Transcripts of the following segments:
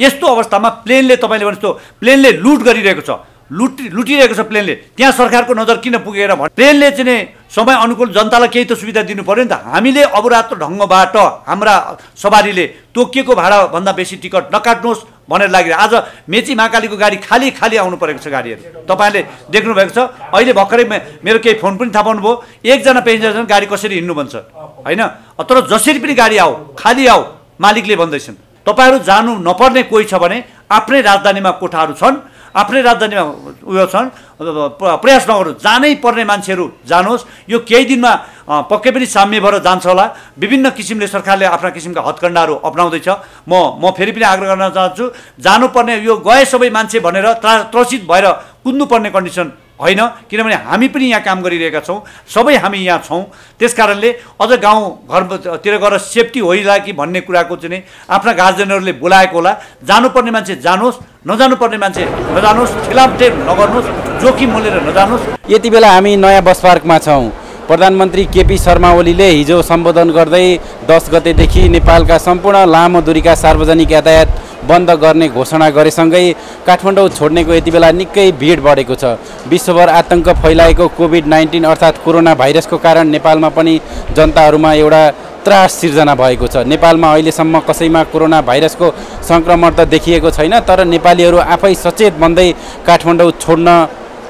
यस्तो अवस्थामा प्लेनले तपाईँले भने जस्तो प्लेनले लुट गरिरहेको छ। लुटी लुटिरहेको छ प्लेनले। त्यहाँ सरकारको नजर किन पुगेर भन् प्लेनले चाहिँ समय अनुकूल जनतालाई केही त सुविधा दिनु पऱ्यो नि त। हामीले अवरात्र ढङ्गबाट हाम्रा सवारीले तोकिएको भाडाभन्दा बेसी टिकट नकाट्नुहोस् भनेर लागि आज मेची महाकालीको गाडी खाली खाली आउनु परेको छ गाडीहरू। तपाईँले देख्नुभएको छ। अहिले भर्खरै मेरो केही फोन पनि थाहा पाउनुभयो। एकजना पेसेन्जर गाडी कसरी हिँड्नु भन्छ? होइन? तर जसरी पनि गाडी आऊ खाली आऊ मालिकले भन्दैछन्। तपाईँहरू जानु नपर्ने कोही छ भने आफ्नै राजधानीमा कोठाहरू छन् आफ्नै राजधानीमा उयो छन् प्र- प्रयास नगर्नु जानै पर्ने मान्छेहरू जानुहोस्। यो केही दिनमा पक्कै पनि साम्य भएर जान्छ होला। विभिन्न किसिमले सरकारले आफ्ना किसिमका हत्कण्डाहरू अप्नाउँदैछ। म म फेरि पनि आग्रह गर्न चाहन्छु जानुपर्ने यो गए सबै मान्छे भनेर त्रा त्रसित भएर कुद्नुपर्ने कन्डिसन होइन? किनभने हामी पनि यहाँ काम गरिरहेका छौँ। सबै हामी यहाँ छौँ। त्यस कारणले अझ गाउँ घरतिर गएर सेफ्टी होइला कि भन्ने कुराको चाहिँ आफ्ना गार्जेनहरूले बोलाएको होला। जानुपर्ने मान्छे जानुहोस् नजानुपर्ने मान्छे नजानुहोस् ठेलामठेल नगर्नुहोस् जोखिम मोलेर नजानुहोस्। यति बेला हामी नयाँ बस पार्कमा छौँ। प्रधानमन्त्री केपी शर्मा ओलीले हिजो सम्बोधन गर्दै दस गतेदेखि नेपालका सम्पूर्ण लामो दूरीका सार्वजनिक यातायात बन्द गर्ने घोषणा गरेसँगै काठमाडौँ छोड्नेको यति बेला निकै भिड बढेको छ। विश्वभर आतङ्क फैलाएको कोभिड नाइन्टिन अर्थात् कोरोना भाइरसको कारण नेपालमा पनि जनताहरूमा एउटा त्रास सिर्जना भएको छ। नेपालमा अहिलेसम्म कसैमा कोरोना भाइरसको सङ्क्रमण त देखिएको छैन तर नेपालीहरू आफै सचेत बन्दै काठमाडौँ छोड्न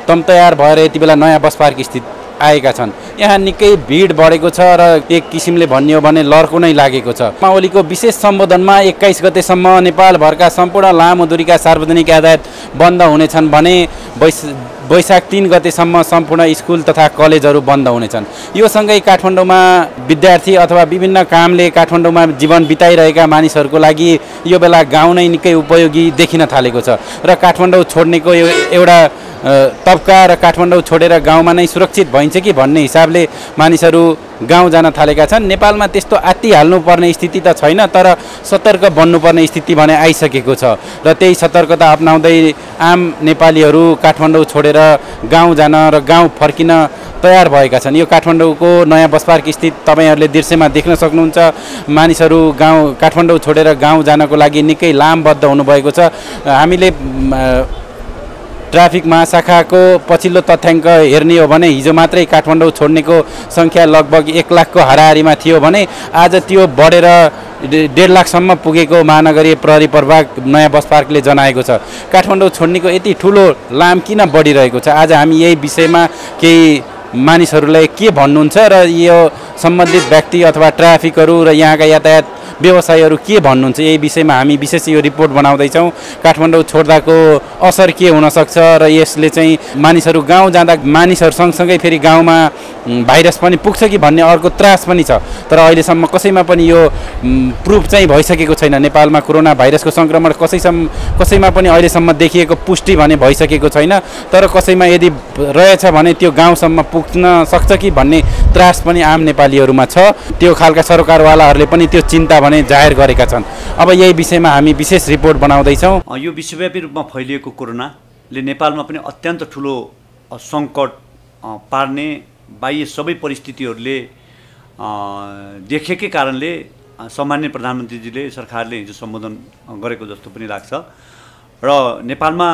तम तयार भएर यति बेला नयाँ बस पार्क स्थित आएका छन्। यहाँ निकै भिड बढेको छ र एक किसिमले भन्ने भने लर्को नै लागेको छ। माओलीको विशेष सम्बोधनमा एक्काइस गतेसम्म नेपालभरका सम्पूर्ण लामो दूरीका सार्वजनिक यातायात बन्द हुनेछन् भने वैशाख तिन गतेसम्म सम्पूर्ण स्कुल तथा कलेजहरू बन्द हुनेछन्। यो सँगै काठमाडौँमा विद्यार्थी अथवा विभिन्न कामले काठमाडौँमा जीवन बिताइरहेका मानिसहरूको लागि यो बेला गाउँ नै निकै उपयोगी देखिन थालेको छ। र काठमाडौँ छोड्नेको एउटा तब्का र काठमाडौँ छोडेर गाउँमा नै सुरक्षित भइन्छ कि भन्ने हिसाबले मानिसहरू गाउँ जान थालेका छन्। नेपालमा त्यस्तो आत्तिहाल्नुपर्ने स्थिति त छैन तर सतर्क बन्नुपर्ने स्थिति भने आइसकेको छ। र त्यही सतर्कता अप्नाउँदै आम नेपालीहरू काठमाडौँ छोडेर गाउँ जान र गाउँ फर्किन तयार भएका छन्। यो काठमाडौँको नयाँ बस पार्क स्थित तपाईँहरूले दृश्यमा देख्न सक्नुहुन्छ। मानिसहरू गाउँ काठमाडौँ छोडेर गाउँ जानको लागि निकै लामबद्ध हुनुभएको छ। हामीले ट्राफिक महाशाखाको पछिल्लो तथ्याङ्क हेर्ने हो भने हिजो मात्रै काठमाडौँ छोड्नेको सङ्ख्या लगभग एक लाखको हाराहारीमा थियो भने आज त्यो बढेर डेढ लाखसम्म पुगेको महानगरीय प्रहरी प्रभाग नयाँ बस पार्कले जनाएको छ। काठमाडौँ छोड्नेको यति ठुलो लाम किन बढिरहेको छ? आज हामी यही विषयमा केही मानिसहरूलाई के भन्नुहुन्छ र यो सम्बन्धित व्यक्ति अथवा ट्राफिकहरू र यहाँका यातायात व्यवसायीहरू के भन्नुहुन्छ? यही विषयमा हामी विशेष यो रिपोर्ट बनाउँदैछौँ। काठमाडौँ छोड्दाको असर के हुनसक्छ र यसले चाहिँ मानिसहरू गाउँ जाँदा मानिसहरू सँगसँगै फेरि गाउँमा उम्, भाइरस पनि पुग्छ कि भन्ने अर्को त्रास पनि छ। तर अहिलेसम्म कसैमा पनि यो प्रुफ चाहिँ भइसकेको छैन। नेपालमा कोरोना भाइरसको सङ्क्रमण कसैसम्म कसैमा पनि अहिलेसम्म देखिएको पुष्टि भने भइसकेको छैन। तर कसैमा यदि रहेछ भने त्यो गाउँसम्म पुग्न सक्छ कि भन्ने त्रास पनि आम नेपालीहरूमा छ। त्यो खालका सरकारवालाहरूले पनि त्यो चिन्ता भने जाहेर गरेका छन्। अब यही विषयमा हामी विशेष रिपोर्ट बनाउँदैछौँ। यो विश्वव्यापी रूपमा फैलिएको कोरोनाले नेपालमा पनि अत्यन्त ठुलो सङ्कट पार्ने बाह्य सबै परिस्थितिहरूले देखेकै कारणले सामान्य प्रधानमन्त्रीजीले सरकारले हिजो सम्बोधन गरेको जस्तो पनि लाग्छ। र नेपालमा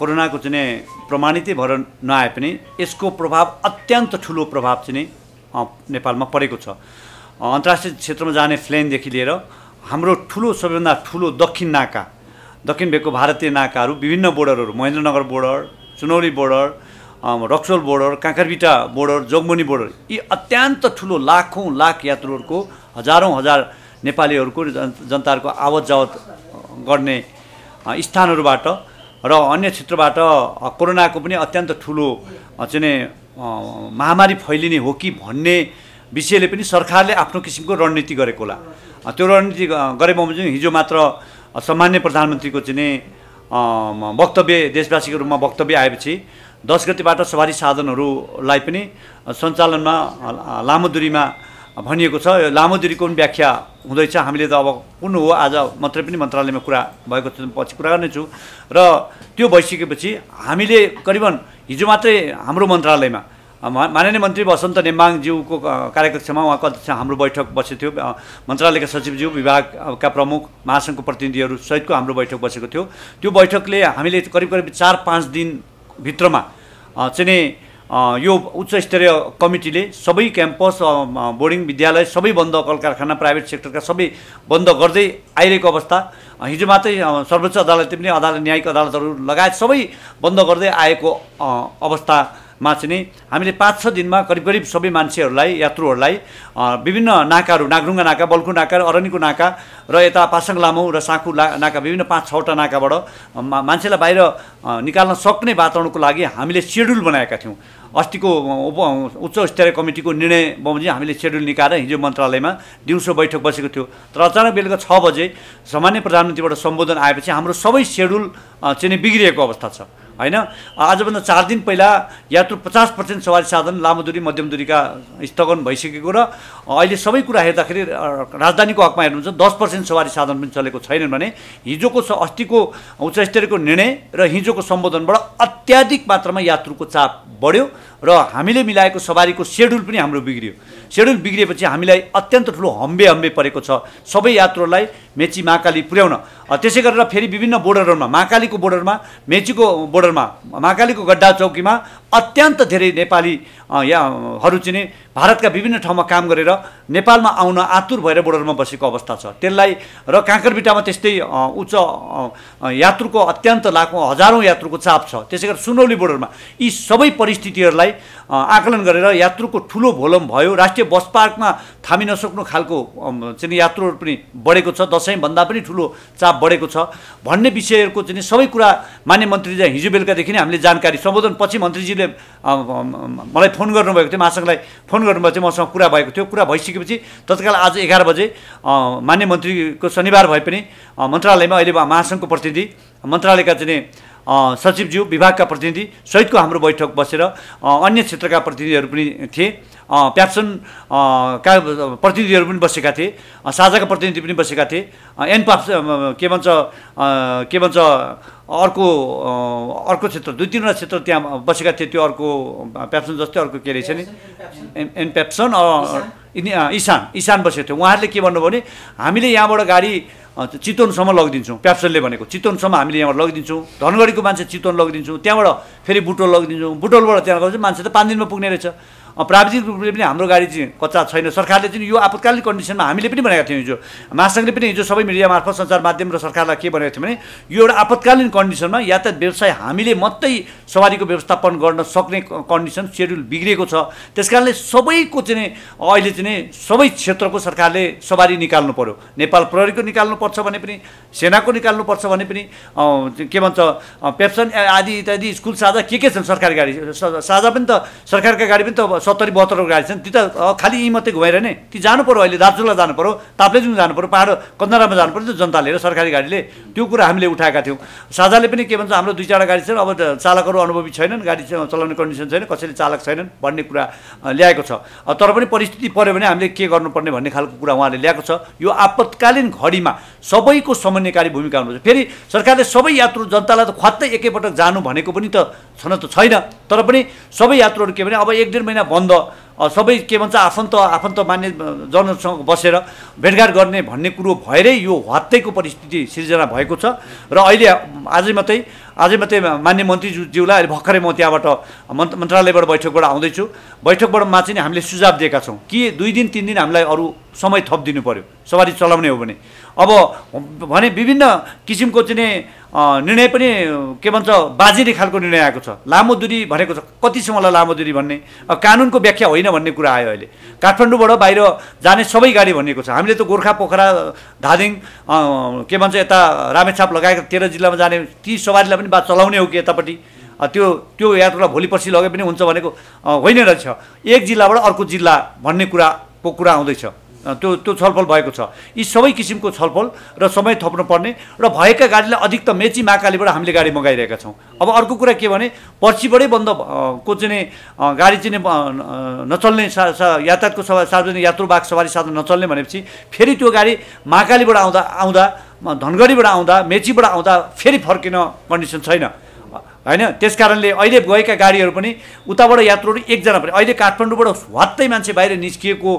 कोरोनाको चाहिँ प्रमाणितै भएर नआए पनि यसको प्रभाव अत्यन्त ठुलो प्रभाव चाहिँ नेपालमा परेको छ। अन्तर्राष्ट्रिय क्षेत्रमा जाने प्लेनदेखि लिएर हाम्रो ठुलो सबैभन्दा ठुलो दक्षिण नाका दक्षिण भेगको भारतीय नाकाहरू विभिन्न बोर्डरहरू Mahendranagar border Chunauli border Raxaul border Kakarbhitta border Jogmuni border यी अत्यन्त ठुलो लाखौँ लाख यात्रुहरूको हजारौँ हजार नेपालीहरूको जनताहरूको आवत जावत गर्ने स्थानहरूबाट र अन्य क्षेत्रबाट कोरोनाको पनि अत्यन्त ठुलो चाहिँ महामारी फैलिने हो कि भन्ने विषयले पनि सरकारले आफ्नो किसिमको रणनीति गरेको होला। त्यो रणनीति गरे बमोजिम हिजो मात्र सामान्य प्रधानमन्त्रीको चाहिँ वक्तव्य देशवासीको रूपमा वक्तव्य आएपछि दस गतिबाट सवारी साधनहरूलाई पनि सञ्चालनमा लामो दूरीमा भनिएको छ। यो लामो दूरीको पनि व्याख्या हुँदैछ। हामीले त अब कुन हो? आज मात्रै पनि मन्त्रालयमा कुरा भएको छ। पछि कुरा गर्नेछु। र त्यो भइसकेपछि हामीले करिबन हिजो मात्रै हाम्रो मन्त्रालयमा माननीय मन्त्री वसन्त नेम्बाङज्यूको कार्यकक्षमा उहाँको अध्यक्ष हाम्रो बैठक बसेको थियो। मन्त्रालयका सचिवज्यू विभागका प्रमुख महासङ्घको प्रतिनिधिहरू सहितको हाम्रो बैठक बसेको थियो। त्यो बैठकले हामीले करिब करिब चार पाँच दिनभित्रमा चाहिँ नि यो उच्च स्तरीय कमिटीले सबै क्याम्पस बोर्डिङ विद्यालय सबै बन्द कल कारखाना प्राइभेट सेक्टरका सबै बन्द गर्दै आइरहेको अवस्था। हिजो मात्रै सर्वोच्च अदालतले पनि अदालत न्यायिक अदालतहरू लगायत सबै बन्द गर्दै आएको अ, अवस्थामा चाहिँ हामीले पाँच छ दिनमा करिब करिब सबै मान्छेहरूलाई यात्रुहरूलाई विभिन्न नाकाहरू नागरुङ्गा नाका बल्खु नाका अरनीको नाका र यता पासाङ लामो र साँखु ला नाका विभिन्न पाँच छवटा नाकाबाट मा मान्छेलाई बाहिर निकाल्न सक्ने वातावरणको लागि हामीले सेड्युल बनाएका थियौँ। अस्तिको उप उच्च स्तरीय कमिटीको निर्णय बमोजिम हामीले सेड्युल निकालेर हिजो मन्त्रालयमा दिउँसो बैठक बसेको थियो। तर अचानक बेलुका छ बजे सामान्य प्रधानमन्त्रीबाट सम्बोधन आएपछि हाम्रो सबै सेड्युल चाहिँ बिग्रिएको अवस्था छ। होइन? आजभन्दा चार दिन पहिला यात्रु पचास पर्सेन्ट सवारी साधन लामो दूरी मध्यम दूरीका स्थगन भइसकेको र अहिले सबै कुरा हेर्दाखेरि राजधानीको हकमा हेर्नुहुन्छ दस पर्सेन्ट सवारी साधन पनि चलेको छैनन् भने हिजोको अस्तिको उच्च स्तरीयको निर्णय र हिजोको सम्बोधनबाट अत्याधिक मात्रामा यात्रुको चाप बढ्यो र हामीले मिलाएको सवारीको सेड्युल पनि हाम्रो बिग्रियो। सेड्युल बिग्रिएपछि हामीलाई अत्यन्त ठुलो हम्बे हम्बे परेको छ सबै यात्रुहरूलाई मेची महाकाली पुर्याउन। त्यसै गरेर फेरि विभिन्न बोर्डरहरूमा महाकालीको बोर्डरमा मेचीको बोर्डरमा महाकालीको गड्डा चौकीमा अत्यन्त धेरै नेपाली अ, याहरू चाहिँ भारतका विभिन्न ठाउँमा काम गरेर नेपालमा आउन आतुर भएर बोर्डरमा बसेको अवस्था छ। त्यसलाई र काँकरबिटामा त्यस्तै उच्च यात्रुको अत्यन्त लाखौँ हजारौँ यात्रुको चाप छ। त्यसै गरेर सुनौली बोर्डरमा यी सबै परिस्थितिहरूलाई आकलन गरेर यात्रुको ठुलो भोलम भयो। राष्ट्रिय बस पार्कमा थामी नसक्नु खालको चाहिँ यात्रुहरू पनि बढेको छ। दसैँभन्दा पनि ठुलो चाप बढेको छ। भन्ने विषयहरूको चाहिँ सबै कुरा मान्य मन्त्रीजी हिजो बेलुकादेखि नै हामीले जानकारी सम्बोधन पछि मन्त्रीजीले मलाई फोन गर्नुभएको थियो महासङ्घलाई फोन गर्नुभएको थियो मसँग कुरा भएको थियो। कुरा भइसकेपछि तत्काल आज एघार बजे मान्य मन्त्रीको शनिबार भए पनि मन्त्रालयमा अहिले महासङ्घको प्रतिनिधि मन्त्रालयका चाहिँ सचिवज्यू विभागका प्रतिनिधि सहितको हाम्रो बैठक बसेर अन्य क्षेत्रका प्रतिनिधिहरू पनि थिए। प्याप्सन का प्रतिनिधिहरू पनि बसेका थिए। साझाका प्रतिनिधि पनि बसेका थिए। अ, के भन्छ के भन्छ अर्को अर्को क्षेत्र दुई तिनवटा क्षेत्र त्यहाँ बसेका थिए। त्यो अर्को प्याप्सन जस्तै अर्को के रहेछ नि? एन एन अ, इसान इसान बसेको थियो। उहाँहरूले के भन्नुभयो भने हामीले यहाँबाट गाडी चितवनसम्म लगिदिन्छौँ। प्याप्सनले भनेको चितवनसम्म हामीले यहाँबाट लगिदिन्छौँ। धनगढीको मान्छे चितवन लगिदिन्छौँ। त्यहाँबाट फेरि बुटोल लगिदिन्छौँ। बुटोलबाट त्यहाँ मान्छे त पाँच दिनमा पुग्ने रहेछ। प्राविधिक रूपले पनि हाम्रो गाडी चाहिँ कच्चा छैन। सरकारले चाहिँ यो आपतकालीन कन्डिसनमा हामीले पनि भनेका थियौँ हिजो। महासङ्घले पनि हिजो सबै मिडिया मार्फत सञ्चार माध्यम र सरकारलाई के भनेको थियो भने यो एउटा आपतकालीन कन्डिसनमा यातायात व्यवसाय हामीले मात्रै सवारीको व्यवस्थापन गर्न सक्ने कन्डिसन सेड्युल बिग्रिएको छ। त्यस कारणले सबैको चाहिँ अहिले चाहिँ सबै क्षेत्रको सरकारले सवारी निकाल्नु पर्यो। नेपाल प्रहरीको निकाल्नुपर्छ भने पनि सेनाको निकाल्नुपर्छ भने पनि के भन्छ पेप्सन आदि इत्यादि स्कुल साझा के के छन् सरकारी गाडी? साझा पनि त सरकारका गाडी पनि त सत्तरी बहत्तरको गाडी छन् ती त खालि यहीँ मात्रै घुमाएर नै ती जानु पऱ्यो अहिले दार्चुला जानु पऱ्यो ताप्लेजुङ जानु पऱ्यो पाहाड कन्दरामा जानु पऱ्यो त्यो जनताले र सरकारी गाडीले त्यो कुरा हामीले उठाएका थियौँ। साझाले पनि के भन्छ हाम्रो दुई चारवटा गाडी छन् अब चालकहरू अनुभवी छैनन् गाडी चलाउने कन्डिसन छैन कसैले चालक छैनन् भन्ने कुरा ल्याएको छ। तर पनि परिस्थिति पऱ्यो भने हामीले के गर्नुपर्ने भन्ने खालको कुरा उहाँले ल्याएको छ। यो आपतकालीन घडीमा सबैको समन्वयकारी भूमिका हुनुपर्छ फेरि सरकारले सबै यात्रु जनतालाई त ख्वात्तै एकैपटक जानु भनेको पनि त छन त छैन। तर पनि सबै यात्रुहरू के भने अब एक डेढ महिना बन्द सबै के भन्छ आफन्त आफन्त मान्ने अ, जनसँग बसेर भेटघाट गर्ने भन्ने कुरो भएरै यो हत्तैको परिस्थिति सिर्जना भएको छ। र अहिले आजै मात्रै आजै मात्रै मान्य मन्त्रीज्यूलाई अहिले भर्खरै म त्यहाँबाट मन्त मन्त्रालयबाट बैठकबाट आउँदैछु। बैठकबाटमा चाहिँ हामीले सुझाव दिएका छौँ कि दुई दिन तिन दिन हामीलाई अरू समय थप दिनु पऱ्यो सवारी चलाउने हो भने। अब भने विभिन्न किसिमको चाहिँ निर्णय पनि के भन्छ बाजिने खालको निर्णय आएको छ। लामो दूरी भनेको छ कतिसम्मलाई लामो दूरी भन्ने? कानुनको व्याख्या होइन भन्ने कुरा आयो अहिले। काठमाडौँबाट बाहिर जाने सबै गाडी भनिएको छ। हामीले त गोर्खा पोखरा धादिङ के भन्छ यता रामेछाप लगायत तेह्र जिल्लामा जाने ती सवारीलाई पनि बात चलाउने हो कि यतापट्टि? त्यो त्यो यात्रालाई भोलि पर्सि लगे पनि हुन्छ भनेको होइन रहेछ। एक जिल्लाबाट अर्को जिल्ला भन्ने कुराको कुरा आउँदैछ। त्यो त्यो छलफल भएको छ। यी सबै किसिमको छलफल र समय थप्नु पर्ने र भएका गाडीलाई अधिकतम मेची महाकालीबाट हामीले गाडी मगाइरहेका छौँ। अब अर्को कुरा के भने पर्सिबाटै बन्द को चाहिँ गाडी चाहिँ नचल्ने यातायातको सवा सार्वजनिक यात्रुवाहक सवारी साधन नचल्ने भनेपछि फेरि त्यो गाडी महाकालीबाट आउँदा आउँदा धनगढीबाट आउँदा मेचीबाट आउँदा फेरि फर्किन कन्डिसन छैन। होइन? त्यस कारणले अहिले गएका गाडीहरू पनि उताबाट यात्रुहरू एकजना पनि अहिले काठमाडौँबाट हत्तै मान्छे बाहिर निस्किएको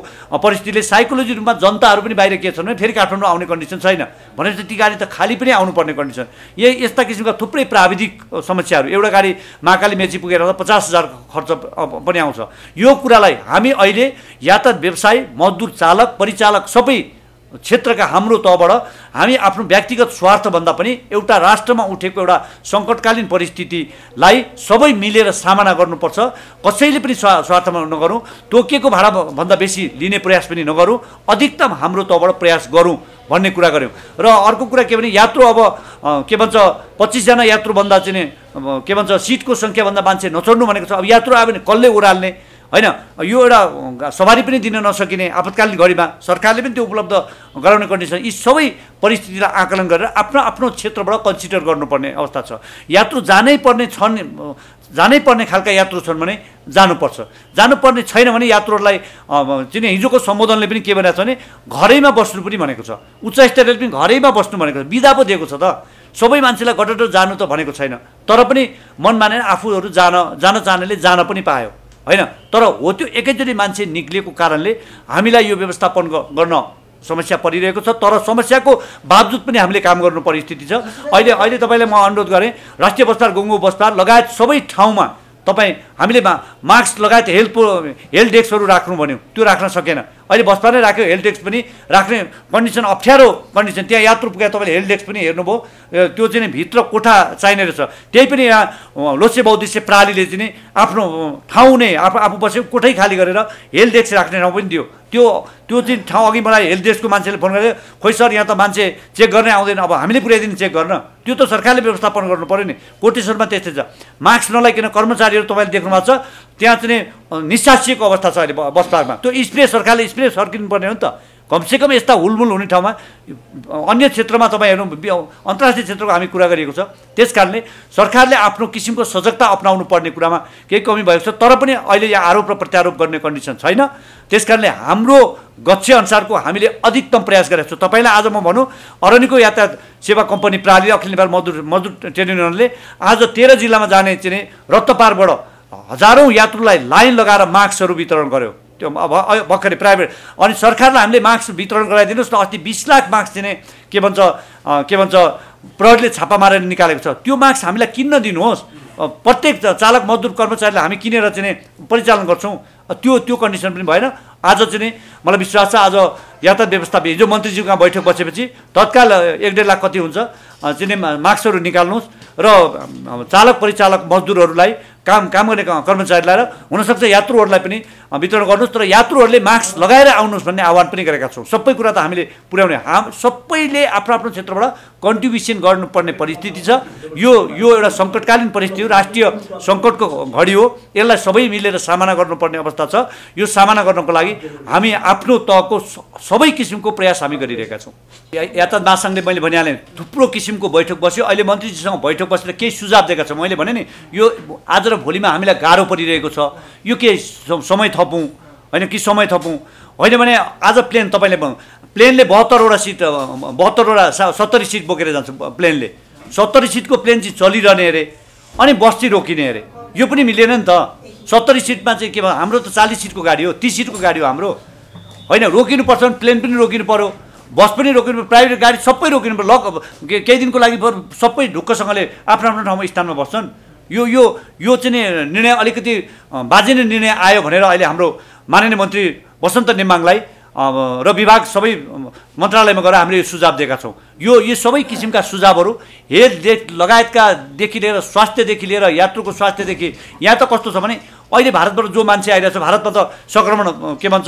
परिस्थितिले साइकोलोजी रूपमा जनताहरू पनि बाहिर के छन् भने फेरि काठमाडौँ आउने कन्डिसन छैन। भनेपछि ती गाडी त खाली पनि आउनुपर्ने कन्डिसन यही यस्ता किसिमका थुप्रै प्राविधिक समस्याहरू। एउटा गाडी महाकाली मेची पुगेर पचास हजार खर्च पनि आउँछ। यो कुरालाई हामी अहिले यातायात व्यवसाय मजदुर चालक परिचालक सबै क्षेत्रका हाम्रो तहबाट हामी आफ्नो व्यक्तिगत स्वार्थभन्दा पनि एउटा राष्ट्रमा उठेको एउटा सङ्कटकालीन परिस्थितिलाई सबै मिलेर सामना गर्नुपर्छ। कसैले पनि स्वा स्वार्थमा नगरौँ। तोकिएको भाडाभन्दा बेसी लिने प्रयास पनि नगरौँ। अधिकतम हाम्रो तहबाट प्रयास गरौँ भन्ने कुरा गऱ्यौँ। र अर्को कुरा के भने यात्रु अब के भन्छ पच्चिसजना यात्रुभन्दा चाहिँ के भन्छ सिटको सङ्ख्याभन्दा मान्छे नचढ्नु भनेको छ। अब यात्रु आयो भने कसले ओह्राल्ने? होइन यो एउटा सवारी पनि दिन नसकिने आपतकालीन घडीमा सरकारले पनि त्यो उपलब्ध गराउने कन्डिसन यी सबै परिस्थितिलाई आकलन गरेर आफ्नो आफ्नो क्षेत्रबाट कन्सिडर गर्नुपर्ने अवस्था छ। यात्रु जानै पर्ने छन् जानै पर्ने खालका यात्रु छन् भने जानुपर्छ। जानुपर्ने छैन भने यात्रुहरूलाई चाहिँ हिजोको सम्बोधनले पनि के भनेको छ भने घरैमा बस्नु पनि भनेको छ। उच्च स्तरले पनि घरैमा बस्नु भनेको छ। बिदा पो दिएको छ त। सबै मान्छेलाई गटट जानु त भनेको छैन। तर पनि मन मानेर आफूहरू जान जान चाहनेले जान पनि पायो। होइन? तर हो त्यो एकैचोटि मान्छे निक्लिएको कारणले हामीलाई यो व्यवस्थापन गर्न समस्या परिरहेको छ तर समस्याको बावजुद पनि हामीले काम गर्नु परिस्थिति छ। अहिले अहिले तपाईँलाई म अनुरोध गरेँ राष्ट्रिय बस्तार गङ्गु बस्तार लगायत सबै ठाउँमा तपाईँ हामीले मा मास्क लगायत हेल्थ हेल्थ डेस्कहरू राख्नु भन्यो। त्यो राख्न सकेन। अहिले बस्दा नै राख्यो हेल्थ डेस्क पनि राख्ने कन्डिसन अप्ठ्यारो कन्डिसन। त्यहाँ यात्रु पुगेर तपाईँले हेल्थ डेस्क पनि हेर्नुभयो। त्यो चाहिँ भित्र कोठा चाहिने रहेछ। त्यही पनि यहाँ लोसे बौद्धिसे प्रणालीले चाहिँ आफ्नो ठाउँ नै आफू आफू बसेको कोठै खाली गरेर हेल्थ डेस्क राख्ने ठाउँ पनि दियो। त्यो त्यो चाहिँ ठाउँ अघि मलाई हेल्थ डेस्कको मान्छेले फोन गरेर खोइ सर यहाँ त मान्छे चेक गर्ने आउँदैन अब हामीले पुर्याइदिने चेक गर्न। त्यो त सरकारले व्यवस्थापन गर्नु पऱ्यो नि। कोटेश्वरमा त्यस्तै छ। मास्क नलाइकन कर्मचारीहरू तपाईँले देख्नु भएको छ? त्यहाँ चाहिँ निसासिएको अवस्था छ अहिले बस पार्कमा त्यो स्प्रे सरकारले स्प्रे सर्किनु पर्ने हो नि त। कमसेकम यस्ता हुलमुल हुने ठाउँमा अन्य क्षेत्रमा तपाईँ हेर्नु अन्तर्राष्ट्रिय क्षेत्रको हामी कुरा गरिएको छ। त्यस कारणले सरकारले आफ्नो किसिमको सजगता अप्नाउनु पर्ने कुरामा केही कमी भएको छ तर पनि अहिले यहाँ आरोप र प्रत्यारोप गर्ने कन्डिसन छैन। त्यस कारणले हाम्रो गच्छे अनुसारको हामीले अधिकतम प्रयास गरेका छौँ। तपाईँलाई आज म भनौँ अरण्यको यातायात सेवा कम्पनी प्रणाली अखिल नेपाल मजदुर मजदुर ट्रेड युनियनले आज तेह्र जिल्लामा जाने चाहिँ रत्तपारबाट हजारौँ यात्रुलाई लाइन लगाएर मास्कहरू वितरण गर्यो। त्यो अब भर्खरै प्राइभेट। अनि सरकारलाई हामीले मास्क वितरण गराइदिनुहोस् न अस्ति बिस लाख मास्क चाहिँ के भन्छ के भन्छ प्रहरीले छापा मारेर निकालेको छ। त्यो मास्क हामीलाई किन्न दिनुहोस्। प्रत्येक चालक मजदुर कर्मचारीलाई हामी किनेर चाहिँ परिचालन गर्छौँ। त्यो त्यो कन्डिसन पनि भएन। आज चाहिँ मलाई विश्वास छ आज यातायात व्यवस्था हिजो मन्त्रीज्यूको बैठक बसेपछि तत्काल एक डेढ लाख कति हुन्छ चाहिँ मास्कहरू निकाल्नुहोस्। र चालक परिचालक मजदुरहरूलाई काम काम गर्ने कर्मचारीलाई र हुनसक्छ यात्रुहरूलाई पनि। वितरण गर्नुहोस् तर यात्रुहरूले मास्क लगाएर आउनुहोस् भन्ने आह्वान पनि गरेका छौँ। सबै कुरा त हामीले पुर्याउने हाम सबैले आफ्नो आफ्नो क्षेत्रबाट कन्ट्रिब्युसन गर्नुपर्ने परिस्थिति छ। यो यो एउटा सङ्कटकालीन परिस्थिति हो राष्ट्रिय सङ्कटको घडी हो। यसलाई सबै मिलेर सामना गर्नुपर्ने अवस्था छ। यो सामना गर्नको लागि हामी आफ्नो तहको सबै किसिमको प्रयास हामी गरिरहेका छौँ। यातायात महासङ्घले मैले भनिहालेँ थुप्रो किसिमको बैठक बस्यो। अहिले मन्त्रीजीसँग बैठक बसेर केही सुझाव दिएका छ। मैले भने नि यो आज भोलिमा हामीलाई गाह्रो परिरहेको छ। यो के समय थपौँ? होइन कि समय थपौँ? होइन भने आज प्लेन तपाईँले प्लेनले बहत्तरवटा सिट बहत्तरवटा सा सत्तरी सिट बोकेर जान्छ प्लेनले। सत्तरी सिटको प्लेन चाहिँ चलिरहने अरे अनि बस चाहिँ रोकिने अरे। यो पनि मिलेन नि त। सत्तरी सिटमा चाहिँ के भयो? हाम्रो त चालिस सिटको गाडी हो तिस सिटको गाडी हो हाम्रो। होइन रोकिनुपर्छ भने प्लेन पनि रोकिनु पऱ्यो बस पनि रोकिनु प्राइभेट गाडी सबै रोकिनु पऱ्यो लक केही दिनको लागि सबै ढुक्कसँगले आफ्नो आफ्नो ठाउँमा स्थानमा बस्छन्। यो यो यो चाहिँ निर्णय अलिकति बाजे नै निर्णय आयो भनेर अहिले हाम्रो माननीय मन्त्री वसन्त नेमाङलाई र विभाग सबै मन्त्रालयमा गएर हामीले सुझाव दिएका छौँ। यो यो सबै किसिमका सुझावहरू डे लगायतकादेखि लिएर स्वास्थ्यदेखि लिएर यात्रुको स्वास्थ्यदेखि यहाँ त कस्तो छ भने अहिले भारतबाट जो मान्छे आइरहेको छ भारतमा त सङ्क्रमण के भन्छ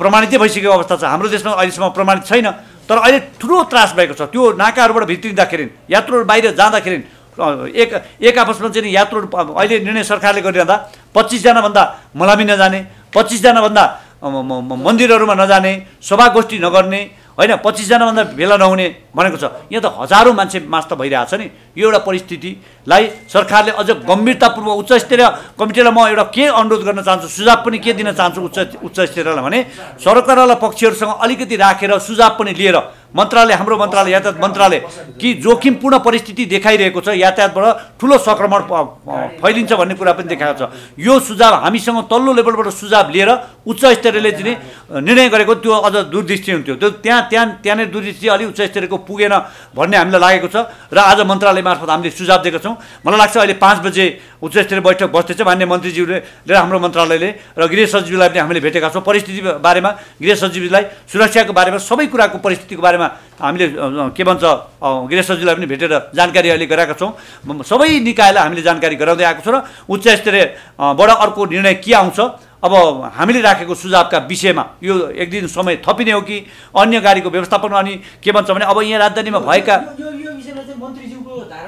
प्रमाणितै भइसकेको अवस्था छ। हाम्रो देशमा अहिलेसम्म प्रमाणित छैन तर अहिले ठुलो त्रास भएको छ। त्यो नाकाहरूबाट भित्रिँदाखेरि यात्रुहरू बाहिर जाँदाखेरि एक एक आपसमा चाहिँ यात्रुहरू अहिले निर्णय सरकारले गरिरहँदा पच्चिसजनाभन्दा मलामी नजाने पच्चिसजनाभन्दा मन्दिरहरूमा नजाने सभागोष्ठी नगर्ने होइन पच्चिसजनाभन्दा भेला नहुने भनेको छ। यहाँ त हजारौँ मान्छे मास त भइरहेको छ नि। यो एउटा परिस्थितिलाई सरकारले अझ गम्भीरतापूर्वक उच्च स्तरीय कमिटीलाई म एउटा के अनुरोध गर्न चाहन्छु सुझाव पनि के दिन चाहन्छु उच्च उच्च स्तरीयलाई भने सरकारवाला पक्षहरूसँग अलिकति राखेर सुझाव पनि लिएर मन्त्रालय हाम्रो मन्त्रालय यातायात मन्त्रालय कि जोखिमपूर्ण परिस्थिति देखाइरहेको छ यातायातबाट ठुलो सङ्क्रमण फैलिन्छ भन्ने कुरा पनि देखाएको छ। यो सुझाव हामीसँग तल्लो लेभलबाट सुझाव लिएर उच्च स्तरीयले चाहिँ नि निर्णय गरेको त्यो अझ दूरदृष्टि हुन्थ्यो। त्यो त्यहाँ त्यहाँ त्यहाँनिर दूरदृष्टि अलिक उच्च स्तरीयको पुगेन भन्ने हामीलाई लागेको छ र आज मन्त्रालय मार्फत हामीले सुझाव दिएका छौँ। मलाई लाग्छ अहिले पाँच बजे उच्च स्तरीय बैठक बस्दैछ मान्य मन्त्रीज्यूले र हाम्रो मन्त्रालयले र गृह सचिवलाई पनि हामीले भेटेका छौँ। परिस्थिति बारेमा गृह सचिवलाई सुरक्षाको बारेमा सबै कुराको परिस्थितिको बारेमा हामीले के भन्छ गृह सचिवलाई पनि भेटेर जानकारी अहिले गराएका छौँ। सबै निकायलाई हामीले जानकारी गराउँदै आएको छौँ र उच्च स्तरीय अ, बाट अर्को निर्णय के आउँछ? अब हामीले राखेको सुझावका विषयमा यो एक दिन समय थपिने हो कि अन्य गाडीको व्यवस्थापन अनि के भन्छ भने अब यहाँ राजधानीमा भएका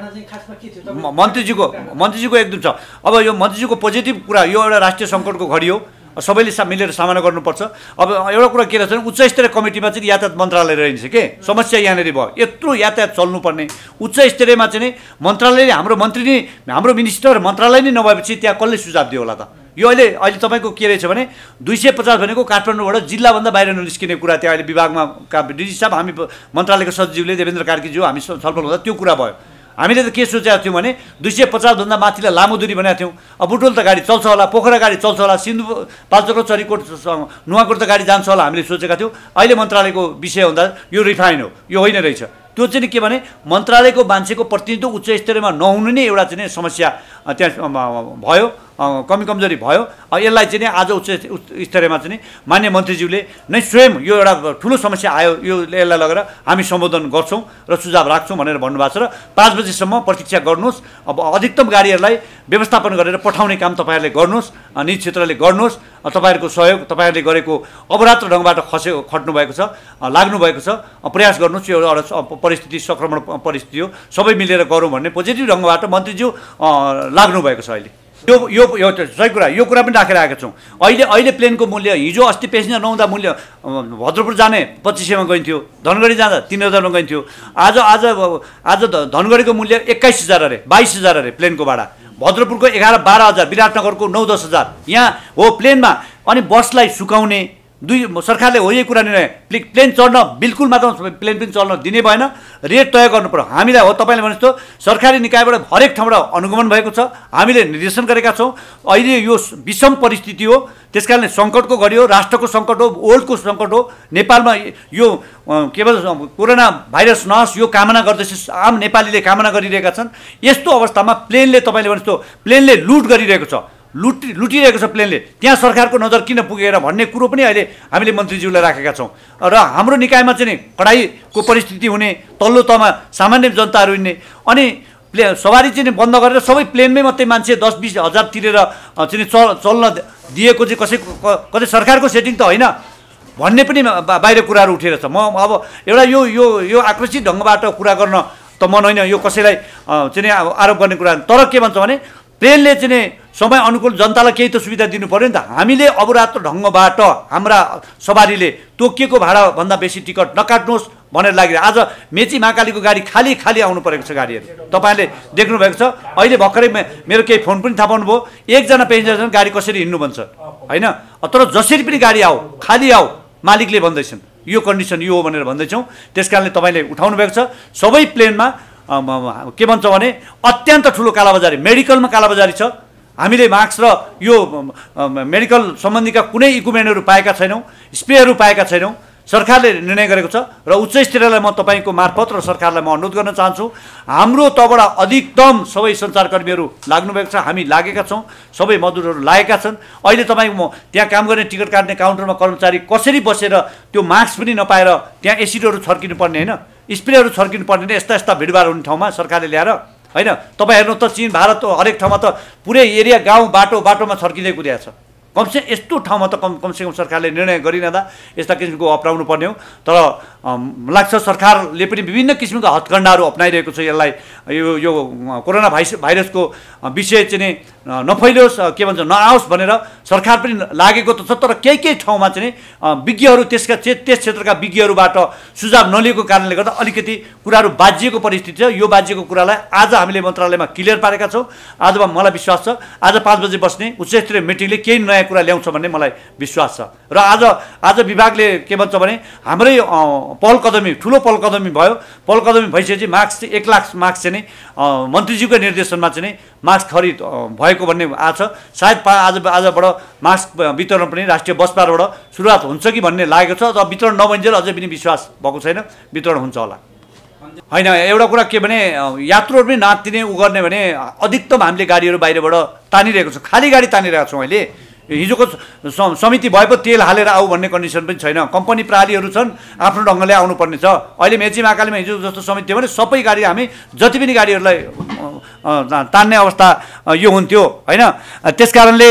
मन्त्रीजीको मन्त्रीजीको एकदम छ। अब यो मन्त्रीजीको पोजिटिभ कुरा यो एउटा राष्ट्रिय सङ्कटको घडी हो। सबैले सा मिलेर सामना गर्नुपर्छ। अब एउटा कुरा के रहेछ भने उच्च स्तरीय कमिटीमा चाहिँ यातायात मन्त्रालय रहन्छ के? समस्या यहाँनिर भयो। यत्रो यातायात चल्नुपर्ने। उच्च स्तरीयमा चाहिँ नि मन्त्रालयले हाम्रो मन्त्री नै हाम्रो मिनिस्टर मन्त्रालय नै नभएपछि त्यहाँ कसले सुझाव दियो होला त? यो अहिले अहिले तपाईँको के रहेछ भने दुई सय पचास भनेको काठमाडौँबाट जिल्लाभन्दा बाहिर ननिस्किने कुरा त्यहाँ अहिले विभागमा का डिजी साहब हामी मन्त्रालयको सचिवले देवेन्द्र कार्कीज्यू हामी छलफल हुँदा त्यो कुरा भयो। हामीले त के सोचेका थियौँ भने दुई सय पचासभन्दा माथिलाई लामो दूरी भनेका थियौँ। अब बुटोल त गाडी चल्छ होला पोखरा गाडी चल्छ होला सिन्धु पाल्चोक चरीकोट नुवाकोट त गाडी जान्छ होला हामीले सोचेका थियौँ। अहिले मन्त्रालयको विषय हुँदा यो रिफाइन हो यो होइन रहेछ। त्यो चाहिँ के भने मन्त्रालयको मान्छेको प्रतिनिधित्व उच्च स्तरीयमा नहुनु नै एउटा चाहिँ समस्या त्यहाँ भयो। कमी कमजोरी भयो। यसलाई चाहिँ नि आज उच्च स्तरीयमा चाहिँ मान्य मन्त्रीज्यूले नै स्वयं यो एउटा ठुलो समस्या आयो। यो यसलाई लगेर हामी सम्बोधन गर्छौँ र सुझाव राख्छौँ भनेर भन्नुभएको छ र पाँच बजीसम्म प्रतीक्षा गर्नुहोस्। अब अधिकतम गाडीहरूलाई व्यवस्थापन गरेर पठाउने काम तपाईँहरूले गर्नुहोस् निज क्षेत्रले गर्नुहोस्। तपाईँहरूको सहयोग तपाईँहरूले गरेको अवरात्र ढङ्गबाट खसे खट्नु भएको छ लाग्नु भएको छ। प्रयास गर्नुहोस् यो एउटा परिस्थिति सङ्क्रमण परिस्थिति हो। सबै मिलेर गरौँ भन्ने पोजिटिभ ढङ्गबाट मन्त्रीज्यू लाग्नु भएको छ अहिले। यो यो यो सही कुरा यो कुरा पनि राखेर आएका छौँ। अहिले अहिले प्लेनको मूल्य हिजो अस्ति पेसेन्जर नहुँदा मूल्य भद्रपुर जाने पच्चिस सयमा गइन्थ्यो धनगढी जाँदा तिन हजारमा गइन्थ्यो। आज आज आज धनगढीको मूल्य एक्काइस हजार अरे बाइस हजार अरे प्लेनको भाडा। भद्रपुरको एघार बाह्र हजार विराटनगरको नौ दस हजार। यहाँ हो प्लेनमा अनि बसलाई सुकाउने दुई सरकारले हो यही कुरा निर्णय। प्ले प्लेन चढ्न बिल्कुल मात्र प्लेन पनि चल्न दिने भएन। रेट तय गर्नु पर्यो। हामीलाई हो तपाईँले भने जस्तो सरकारी निकायबाट हरेक ठाउँबाट अनुगमन भएको छ। हामीले निर्देशन गरेका छौँ। अहिले यो विषम परिस्थिति हो। त्यस कारणले सङ्कटको घडी हो। राष्ट्रको सङ्कट हो। वर्ल्डको सङ्कट हो। नेपालमा यो केवल कोरोना भाइरस नहोस् यो कामना गर्दैछ। आम नेपालीले कामना गरिरहेका छन्। यस्तो अवस्थामा प्लेनले तपाईँले भने जस्तो प्लेनले लुट गरिरहेको छ। लुटी लुटिरहेको छ प्लेनले। त्यहाँ सरकारको नजर किन पुगेर भन्ने कुरो पनि अहिले हामीले मन्त्रीज्यूलाई राखेका छौँ। र हाम्रो निकायमा चाहिँ नि कडाइको परिस्थिति हुने तल्लो तहमा सामान्य जनताहरू हिँड्ने अनि प्ले सवारी चाहिँ बन्द गरेर सबै प्लेनमै मात्रै मान्छे दस बिस हजार तिरेर चाहिँ चल चल्न दिएको चाहिँ कसै कतै सरकारको सेटिङ त होइन भन्ने पनि बाहिर कुराहरू उठेर छ। म अब एउटा यो यो यो आकर्षित ढङ्गबाट कुरा गर्न त मन होइन। यो कसैलाई चाहिँ अब आरोप गर्ने कुरा। तर के भन्छ भने प्लेनले चाहिँ समय अनुकूल जनतालाई केही त सुविधा दिनु पऱ्यो नि त। हामीले अवरात्र ढङ्गबाट हाम्रा सवारीले तोकिएको भाडाभन्दा बेसी टिकट नकाट्नुहोस् भनेर लागिरहेको आज मेची महाकालीको गाडी खाली खाली आउनु परेको छ गाडीहरू। तपाईँहरूले देख्नुभएको छ। अहिले भर्खरै मेरो केही फोन पनि थाहा पाउनुभयो। एकजना पेसेन्जर गाडी कसरी हिँड्नु भन्छ? होइन? तर जसरी पनि गाडी आऊ खाली आऊ मालिकले भन्दैछन् यो कन्डिसन यो हो भनेर भन्दैछौँ। त्यस कारणले तपाईँले उठाउनु भएको छ। सबै प्लेनमा के भन्छ भने अत्यन्त ठुलो कालाबजारी मेडिकलमा कालाबजारी छ। हामीले मास्क र यो मेडिकल सम्बन्धीका कुनै इक्विपमेन्टहरू पाएका छैनौँ स्प्रेहरू पाएका छैनौँ। सरकारले निर्णय गरेको छ र उच्च स्तरीयलाई म तपाईँको मार्फत र सरकारलाई म अनुरोध गर्न चाहन्छु। हाम्रो तबाट अधिकतम सबै सञ्चारकर्मीहरू लाग्नुभएको छ हामी लागेका छौँ सबै मजदुरहरू लागेका छन्। अहिले तपाईँको म त्यहाँ काम गर्ने टिकट काट्ने काउन्टरमा कर्मचारी कसरी बसेर त्यो मास्क पनि नपाएर त्यहाँ एसिडहरू छर्किनु पर्ने होइन? स्प्रेहरू छर्किनु पर्ने होइन यस्ता यस्ता भिडभाड हुने ठाउँमा सरकारले ल्याएर होइन? तपाईँ हेर्नु त चिन भारत हरेक ठाउँमा त पुरै एरिया गाउँ बाटो बाटोमा छर्किँदै कुदिएको छ। कमसे यस्तो ठाउँमा त कम कमसेकम सरकारले निर्णय गरिरहँदा यस्ता किसिमको अप्नाउनु पर्ने हो। तर लाग्छ सरकारले पनि विभिन्न किसिमका हत्कण्डाहरू अप्नाइरहेको छ। यसलाई यो यो कोरोना भाइस भाइरसको विषय चाहिँ नफैलियोस् के भन्छ नआओस् भनेर सरकार पनि लागेको त छ तर केही केही ठाउँमा चाहिँ विज्ञहरू त्यसका त्यस क्षेत्रका विज्ञहरूबाट सुझाव नलिएको कारणले गर्दा अलिकति कुराहरू बाजिएको परिस्थिति छ। यो बाजिएको कुरालाई आज हामीले मन्त्रालयमा क्लियर पारेका छौँ। आजमा मलाई विश्वास छ आज पाँच बजे बस्ने उच्च स्तरीय मिटिङले केही नयाँ कुरा ल्याउँछ भन्ने मलाई विश्वास छ। र आज आज विभागले के भन्छ भने हाम्रै पहल कदमी ठुलो पहल कदमी भयो। पहल कदमी भइसकेपछि मास्क चाहिँ एक लाख मास्क चाहिँ नै मन्त्रीज्यूको निर्देशनमा चाहिँ नै मास्क खरिद भएको भन्ने आएको छ। सायद पा आज आजबाट मास्क वितरण पनि राष्ट्रिय बसपाबाट सुरुवात हुन्छ कि भन्ने लागेको छ र वितरण नभइन्जेल अझै पनि विश्वास भएको छैन वितरण हुन्छ होला। होइन एउटा कुरा के भने यात्रुहरू पनि नातिने उ गर्ने भने अधिकतम हामीले गाडीहरू बाहिरबाट तानिरहेको छौँ। खाली गाडी तानिरहेको छौँ अहिले। हिजोको समिति भए पो तेल हालेर आऊ भन्ने कन्डिसन पनि छैन। कम्पनी प्रणालीहरू छन् आफ्नो ढङ्गले आउनुपर्ने छ अहिले मेची महाकालीमा हिजो जस्तो समिति थियो भने सबै गाडी हामी जति पनि गाडीहरूलाई तान्ने अवस्था यो हुन्थ्यो होइन? त्यस कारणले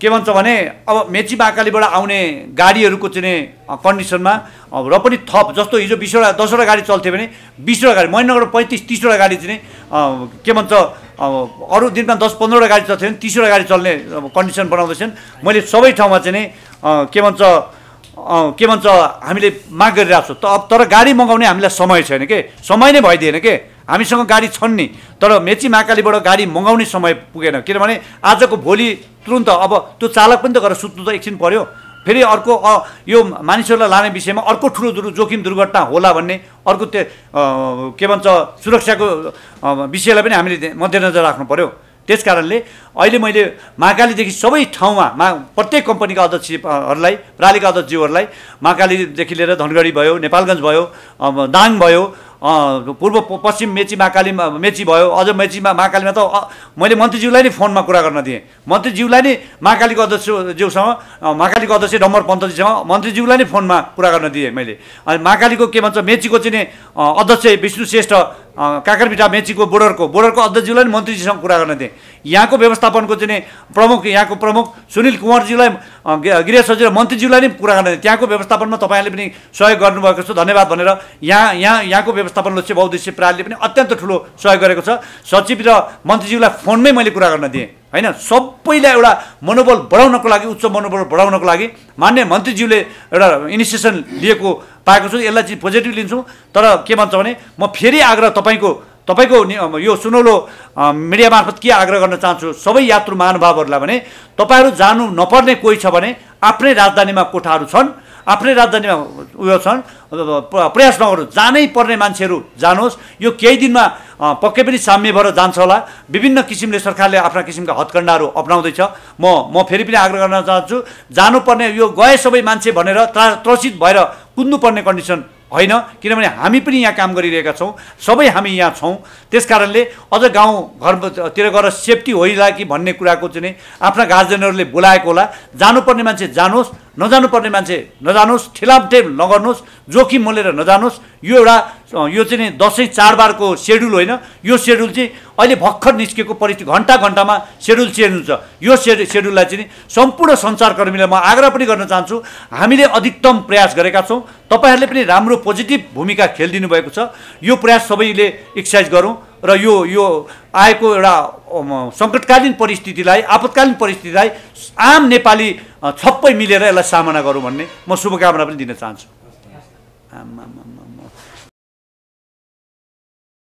के भन्छ भने अब मेची महाकालीबाट आउने गाडीहरूको चाहिँ कन्डिसनमा र पनि थप जस्तो हिजो बिसवटा दसवटा गाडी चल्थ्यो भने बिसवटा गाडी महेन्द्रनगर पैँतिस तिसवटा गाडी चाहिँ के भन्छ अरू दिनमा दस पन्ध्रवटा गाडी चल्थ्यो भने तिसवटा गाडी चल्ने कन्डिसन बनाउँदैछन्। मैले सबै ठाउँमा चाहिँ के भन्छ के भन्छ हामीले माग गरिरहेको छौँ। तर गाडी मगाउने हामीलाई समय छैन के? समय नै भइदिएन के? हामीसँग गाडी छन् नि। तर मेची महाकालीबाट गाडी मगाउने समय पुगेन। किनभने आजको भोलि तुरुन्त अब त्यो चालक पनि त गएर सुत्नु त एकछिन पर्यो। फेरि अर्को यो मानिसहरूलाई लाने विषयमा अर्को ठुलो दुर् जोखिम दुर्घटना होला भन्ने अर्को त्यो के भन्छ सुरक्षाको विषयलाई पनि हामीले ध्य- मध्यनजर राख्नु पर्यो। त्यस कारणले अहिले मैले महाकालीदेखि सबै ठाउँमा मा प्रत्येक कम्पनीका अध्यक्षहरूलाई प्रालीका अध्यक्षज्यूहरूलाई महाकालीदेखि लिएर धनगढी भयो नेपालगञ्ज भयो दाङ भयो पूर्व पश्चिम मेची महाकालीमा मेची भयो अझ मेचीमा महाकालीमा त मैले मन्त्रीज्यूलाई नै फोनमा कुरा गर्न दिएँ। मन्त्रीज्यूलाई नै महाकालीको अध्यक्ष ज्यूसँग अ, महाकालीको अध्यक्ष डम्बर पन्तजीसँग मन्त्रीज्यूलाई नै फोनमा कुरा गर्न दिएँ मैले। अनि महाकालीको के भन्छ मेचीको चाहिँ नि अध्यक्ष विष्णु श्रेष्ठ काकरबिटा मेचीको बोर्डरको बोर्डरको अध्यक्षज्यूलाई नि मन्त्रीजीसँग कुरा गर्न दिएँ। यहाँको व्यवस्थापनको चाहिँ प्रमुख यहाँको प्रमुख सुनिल ग- गृह सचिव र मन्त्रीज्यूलाई नै कुरा गर्न त्यहाँको व्यवस्थापनमा तपाईँहरूले पनि सहयोग गर्नुभएको छ धन्यवाद भनेर यहाँ यहाँ यहाँको व्यवस्थापन लक्ष्य बहुद्देश्य प्रणालीले पनि अत्यन्त ठुलो सहयोग गरेको छ। सचिव र मन्त्रीज्यूलाई फोनमै मैले कुरा गर्न दिएँ होइन? सबैलाई एउटा मनोबल बढाउनको लागि उच्च मनोबल बढाउनको लागि मान्य मन्त्रीज्यूले एउटा इनिसिएसन लिएको पाएको छु। यसलाई चाहिँ पोजिटिभ लिन्छु। तर के भन्छ भने म फेरि आग्रह तपाईँको तपाईँको यो सुनौलो मिडिया मार्फत के आग्रह गर्न चाहन्छु सबै यात्रु महानुभावहरूलाई भने तपाईँहरू जानु नपर्ने कोही छ भने आफ्नै राजधानीमा कोठाहरू छन् आफ्नै राजधानीमा उयो छन् प्र- प्रयास नगर्नु जानै पर्ने मान्छेहरू जानुहोस्। यो केही दिनमा पक्कै पनि साम्य भएर जान्छ होला। विभिन्न किसिमले सरकारले आफ्ना किसिमका हत्कण्डाहरू अप्नाउँदैछ। म म फेरि पनि आग्रह गर्न चाहन्छु जानुपर्ने यो गए सबै मान्छे भनेर त्रा त्रसित भएर कुद्नुपर्ने कन्डिसन होइन? किनभने हामी पनि यहाँ काम गरिरहेका छौँ। सबै हामी यहाँ छौँ। त्यस कारणले अझ गाउँ घरतिर गएर सेफ्टी होइला कि भन्ने कुराको चाहिँ आफ्ना गार्जेनहरूले बोलाएको होला। जानुपर्ने मान्छे जानुहोस्। नजानुपर्ने मान्छे नजानुहोस् ठेलामठेल नगर्नुहोस् जोखिम मोलेर नजानुहोस्। यो एउटा यो चाहिँ दसैँ चाडबाडको सेड्युल होइन। यो सेड्युल चाहिँ अहिले भर्खर निस्केको परिस्थिति। घन्टा घन्टामा सेड्युल चेन्ज हुन्छ। यो सेड सेड्युललाई चाहिँ सम्पूर्ण सञ्चारकर्मीलाई म आग्रह पनि गर्न चाहन्छु हामीले अधिकतम प्रयास गरेका छौँ। तपाईँहरूले पनि राम्रो पोजिटिभ भूमिका खेलिदिनु भएको छ। यो प्रयास सबैले एक्सर्साइज गरौँ। र यो यो आएको एउटा सङ्कटकालीन परिस्थितिलाई आपतकालीन परिस्थितिलाई आम नेपाली छप्पै मिलेर यसलाई सामना गरौँ भन्ने म शुभकामना पनि दिन चाहन्छु आमामामामा।